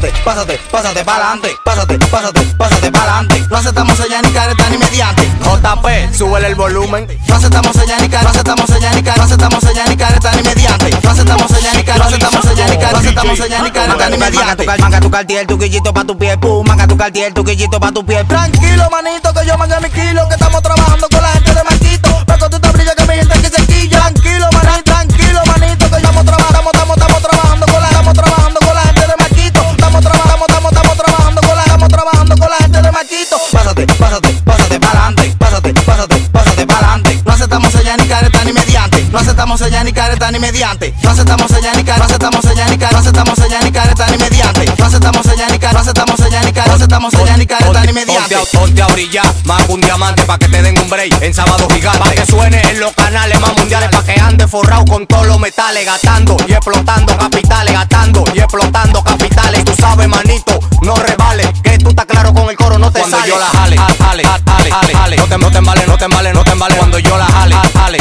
pásate, pásate, pásate pa'lante. Pásate, pásate, pásate pa'lante. No aceptamos señal ni careta ni mediante. JP, súbele el volumen. No aceptamos señal ni careta, no aceptamos señal ni careta, no aceptamos señal ni careta ni mediante. No aceptamos señal ni careta, no aceptamos señal ni careta, no aceptamos señal ni careta ni mediante. Manga tu cartier, tu quillito pa' tu piel, pum. Manga tu cartier, tu quillito pa' tu piel. Tranquilo, manito, que yo mangué mi kilo, que estamos trabajando aceptamos señal ni careta ni mediante. No aceptamos señal ni careta, no aceptamos señal ni careta, no aceptamos señal ni careta ni mediante. No aceptamos señal ni careta, no aceptamos señal ni careta, aceptamos señal ni careta ni mediante. Ponte, a- brillar, más un diamante pa' que te den un break en sábado gigante. Pa' que suene en los canales más mundiales, pa' que ande forrado con todos los metales, gastando y explotando capitales, gastando y explotando capitales. Tú sabes, manito, no revale, que tú estás claro con el coro, no te Cuando sale. yo la jale, Ah, jale, ah, jale, jale, jale. No te, no te embales, no te embales, no te embales. Cuando yo la Ah, ah, jale, jale,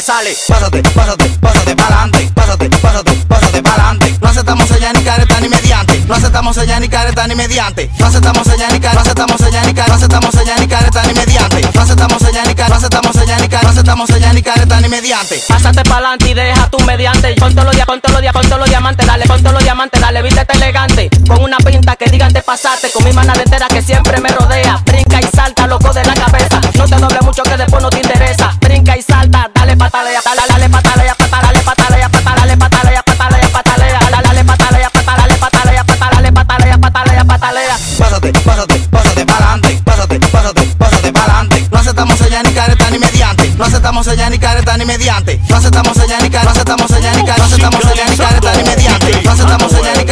sale. Pásate, pásate, pásate pa'lante. Pásate, pásate, pásate pa'lante. No aceptamos señal ni careta ni mediante. No aceptamos señal ni careta ni mediante. No aceptamos señal ni careta, no aceptamos señal ni careta, no aceptamos señal ni careta ni mediante. No aceptamos señal ni careta, no aceptamos señal ni careta, no aceptamos señal ni careta ni mediante. Pásate pa'lante y deja tu mediante. Con todos los todos los diamantes, dale, con los diamantes, dale, vístete elegante. Con una pinta que digan te pasaste, con mi manada entera que siempre me rodea. Patalea, patalea, patalea, patalea, patalea, patalea, patalea, patalea, patalea, patalea, patalea, patalea, patalea, patalea, patalea. Pásate, pásate, pásate pa'lante. Pásate, pásate, pásate pa'lante. No aceptamos señal ni careta ni mediante. No aceptamos señal ni careta ni mediante. No aceptamos señal ni careta, no aceptamos señal ni careta, no aceptamos señal ni careta ni mediante. No aceptamos señal ni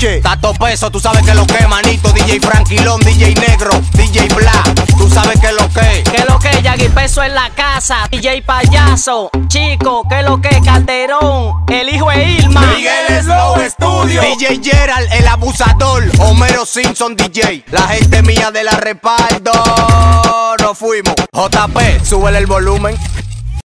Tato peso, tú sabes que lo que, manito. DJ Franquilón, DJ Negro, DJ Black. Tú sabes que lo que. Que lo que Yagui Peso en la casa, DJ Payaso, chico, que lo que Calderón, el hijo de Irma. Miguel Slow Studio. DJ Gerald, el abusador. Homero Simpson, DJ. La gente mía de la reparto. Nos fuimos. JP, súbele el volumen.